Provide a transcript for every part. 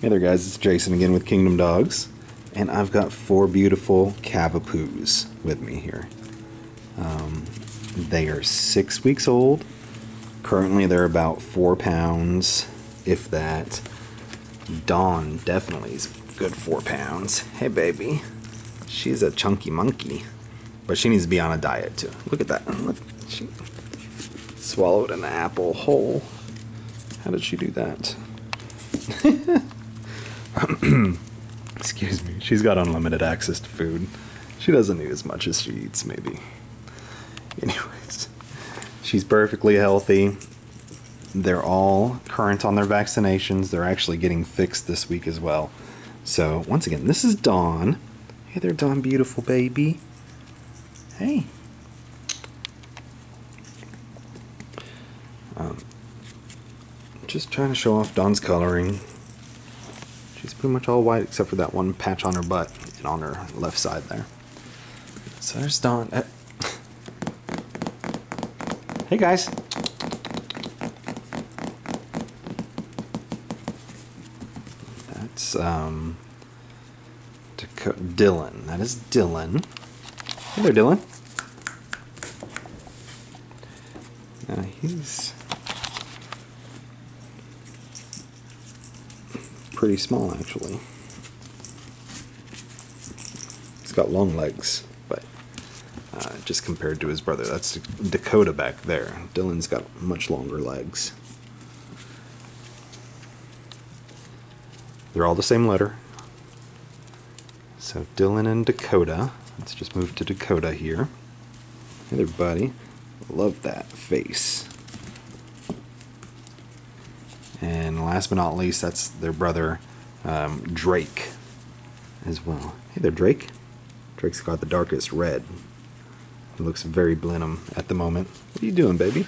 Hey there, guys. It's Jason again with Kingdom Dogs, and I've got four beautiful Cavapoos with me here. Um, they are six weeks old. Currently, they're about four pounds, if that. Dawn definitely is good four pounds. Hey, baby. She's a chunky monkey, but she needs to be on a diet too. Look at that. Look, she swallowed an apple whole. How did she do that? Excuse me. She's got unlimited access to food. She doesn't eat as much as she eats, maybe. Anyways, she's perfectly healthy. They're all current on their vaccinations. They're actually getting fixed this week as well. So, once again, this is Dawn. Hey there, Dawn, beautiful baby. Hey. Um, just trying to show off Dawn's coloring. Pretty much all white except for that one patch on her butt and on her left side there. So there's Dawn. Uh, hey guys. That's um Dylan. That is Dylan. Hey there, Dylan. Now he's pretty small actually. He's got long legs, but uh, just compared to his brother, that's Dakota back there. Dylan's got much longer legs. They're all the same letter. So Dylan and Dakota. Let's just move to Dakota here. Hey there, buddy. Love that face. And last but not least, that's their brother, um, Drake, as well. Hey there, Drake. Drake's got the darkest red. He looks very Blenheim at the moment. What are you doing, baby?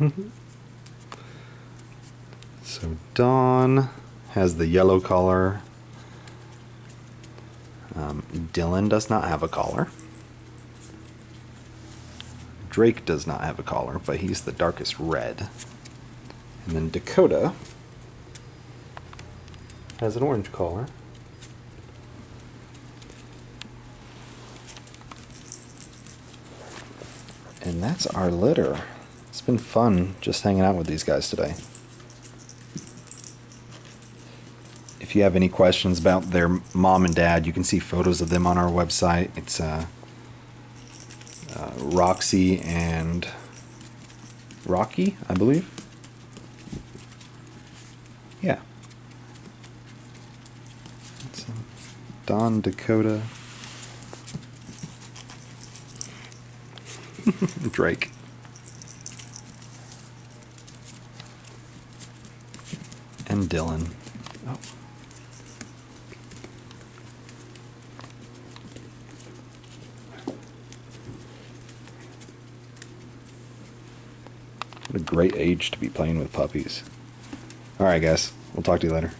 so Dawn has the yellow collar. Um, Dylan does not have a collar. Drake does not have a collar, but he's the darkest red. And then Dakota has an orange collar. And that's our litter. It's been fun just hanging out with these guys today. If you have any questions about their mom and dad, you can see photos of them on our website. It's uh, uh, Roxy and Rocky, I believe. Yeah. It's, uh, Dawn Dakota. Drake. And Dylan. Oh. What a great age to be playing with puppies. Alright, guys. We'll talk to you later.